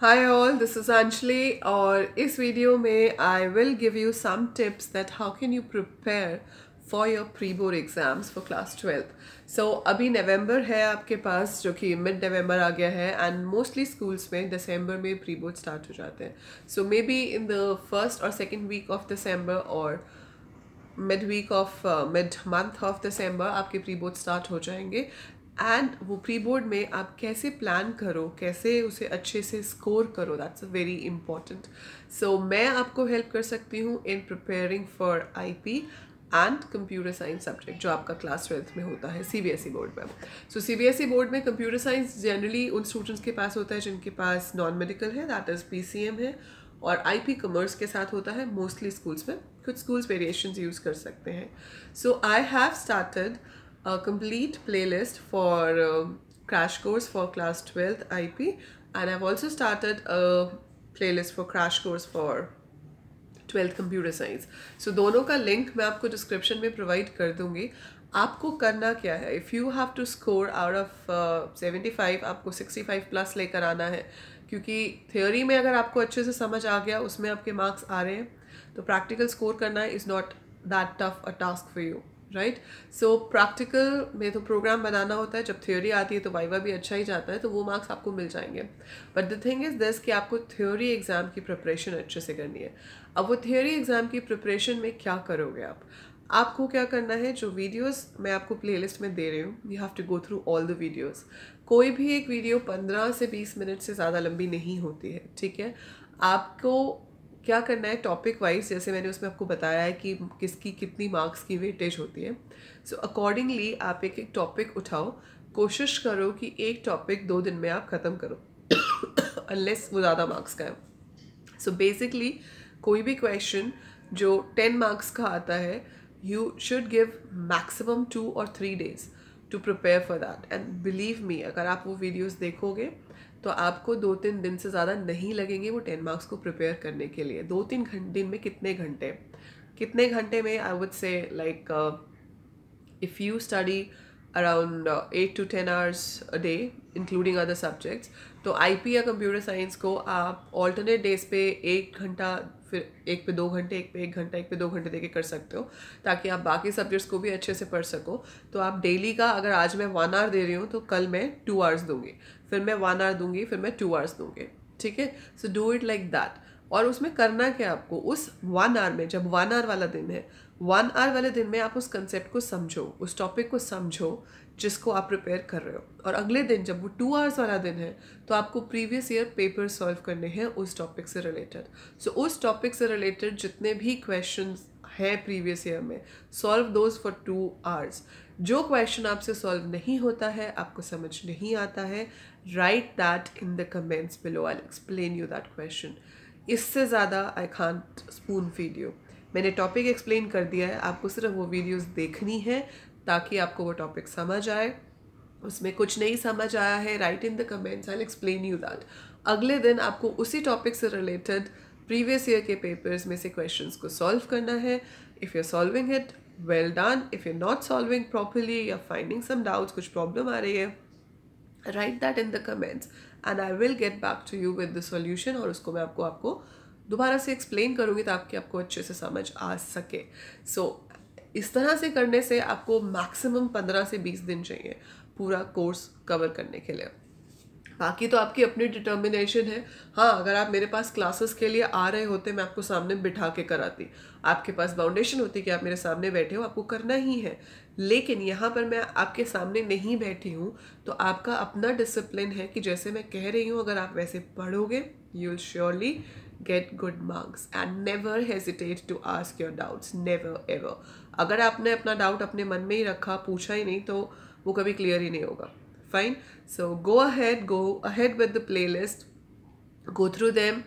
Hi all this is Anjali और इस video में will give you some tips that how can you prepare for your pre board exams for class twelfth so अभी नवंबर है आपके पास, जो कि मिड नवंबर आ गया है एंड मोस्टली स्कूल्स में दिसंबर में बोर्ड स्टार्ट हो जाते हैं। Maybe in the first और सेकेंड वीक ऑफ़ दिसंबर और mid week of mid month of December आपके प्री बोर्ड स्टार्ट हो जाएँगे। एंड वो प्री बोर्ड में आप कैसे प्लान करो, कैसे उसे अच्छे से स्कोर करो that's a very important so मैं आपको हेल्प कर सकती हूँ in preparing for I P and computer science subject जो आपका क्लास ट्वेल्थ में होता है C B S E board में। So C B S E board में कंप्यूटर साइंस जनरली उन स्टूडेंट्स के पास होता है जिनके पास नॉन मेडिकल है that is P C M है, और आई पी कॉमर्स के साथ होता है मोस्टली स्कूल्स में। कुछ स्कूल्स वेरिएशन यूज़ कर सकते हैं। So I have started a complete playlist for uh, crash course for class 12th IP and I've also started a playlist for crash course for twelfth computer science so दोनों का link मैं आपको description में provide कर दूँगी। आपको करना क्या है? If you have to score out of seventy five आपको सिक्सटी फाइव प्लस लेकर आना है। क्योंकि थ्योरी में अगर आपको अच्छे से समझ आ गया उसमें आपके मार्क्स आ रहे हैं तो प्रैक्टिकल स्कोर करना is not that tough a task for you right so practical में तो प्रोग्राम बनाना होता है, जब थ्योरी आती है तो वाइवा भी अच्छा ही जाता है तो वो मार्क्स आपको मिल जाएँगे। But the thing is this कि आपको थ्योरी एग्ज़ाम की प्रिपरेशन अच्छे से करनी है। अब वो थ्योरी एग्ज़ाम की प्रिपरेशन में क्या करोगे आप? आपको क्या करना है, जो वीडियोस मैं आपको प्लेलिस्ट में दे रही हूँ you have to go through all the videos कोई भी एक वीडियो पंद्रह से बीस मिनट से ज़्यादा लंबी नहीं होती है, ठीक है? आपको क्या करना है टॉपिक वाइज जैसे मैंने उसमें आपको बताया है कि किसकी कितनी मार्क्स की वेटेज होती है। सो so, अकॉर्डिंगली आप एक एक टॉपिक उठाओ। कोशिश करो कि एक टॉपिक दो दिन में आप ख़त्म करो। अनलेस वो ज़्यादा मार्क्स का है। सो so, बेसिकली कोई भी क्वेश्चन जो टेन मार्क्स का आता है you should give maximum two और three days to prepare for that and believe me अगर आप वो वीडियोज़ देखोगे तो आपको दो तीन दिन से ज़्यादा नहीं लगेंगे वो टेन मार्क्स को प्रिपेयर करने के लिए। दो तीन घंटे दिन में कितने घंटे? कितने घंटे में I would say like if you study around eight to ten hours a day including other subjects तो आई पी या कंप्यूटर साइंस को आप ऑल्टरनेट डेज़ पे एक घंटा फिर एक पे दो घंटे, एक पे एक घंटा, एक पे दो घंटे देके कर सकते हो, ताकि आप बाकी सब्जेक्ट्स को भी अच्छे से पढ़ सको। तो आप डेली का अगर आज मैं वन आवर दे रही हूँ तो कल मैं टू आवर्स दूँगी। फिर मैं वन आवर दूँगी, फिर मैं टू आवर्स दूँगी। ठीक है? So do it like that और उसमें करना क्या आपको? उस वन आवर में जब वन आवर वाला दिन है वन आवर वाले दिन में आप उस कंसेप्ट को समझो उस टॉपिक को समझो जिसको आप प्रिपेयर कर रहे हो। और अगले दिन जब वो टू आवर्स वाला दिन है तो आपको प्रीवियस ईयर पेपर सॉल्व करने हैं उस टॉपिक से रिलेटेड सो so, उस टॉपिक से रिलेटेड जितने भी क्वेश्चन हैं प्रीवियस ईयर में solve those for two hours जो क्वेश्चन आपसे सॉल्व नहीं होता है आपको समझ नहीं आता है right that in the comments below I explain you that question इससे ज़्यादा I can't spoon feed you मैंने टॉपिक एक्सप्लेन कर दिया है, आपको सिर्फ़ वो वीडियोस देखनी है ताकि आपको वो टॉपिक समझ आए। उसमें कुछ नहीं समझ आया है right in the comments I explain you that अगले दिन आपको उसी टॉपिक से रिलेटेड प्रीवियस ईयर के पेपर्स में से क्वेश्चंस को सॉल्व करना है। If you are solving it well done if you not solving properly या फाइंडिंग सम डाउट्स कुछ प्रॉब्लम आ रही है right that in the comments and I will get back to you with the solution और उसको मैं आपको आपको दोबारा से एक्सप्लेन करूँगी ताकि आपको अच्छे से समझ आ सके। सो so, इस तरह से करने से आपको मैक्सिमम पंद्रह से बीस दिन चाहिए पूरा कोर्स कवर करने के लिए। बाकी तो आपकी अपनी डिटर्मिनेशन है। हाँ अगर आप मेरे पास क्लासेस के लिए आ रहे होते, मैं आपको सामने बिठा के कराती। आपके पास बाउंडेशन होती कि आप मेरे सामने बैठे हो, आपको करना ही है। लेकिन यहाँ पर मैं आपके सामने नहीं बैठी हूँ तो आपका अपना डिसिप्लिन है कि जैसे मैं कह रही हूँ, अगर आप वैसे पढ़ोगे you will surely get good marks and never hesitate to ask your doubts never ever अगर आपने अपना डाउट अपने मन में ही रखा, पूछा ही नहीं तो वो कभी क्लियर ही नहीं होगा। So go ahead go ahead with the playlist go through them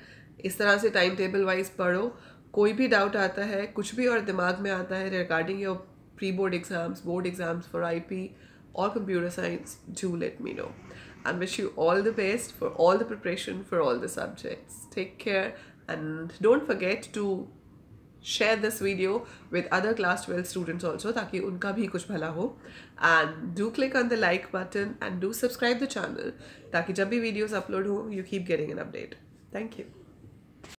इस तरह से टाइम टेबल वाइज पढ़ो। कोई भी डाउट आता है, कुछ भी और दिमाग में आता है regarding your pre board exams board exams for I P और computer science do let me know and wish you all the best for all the preparation for all the subjects. Take care and don't forget to share this video with other class twelfth students also ताकि उनका भी कुछ भला हो। And do click on the like button and do subscribe the channel ताकि जब भी videos upload हो you keep getting an update thank you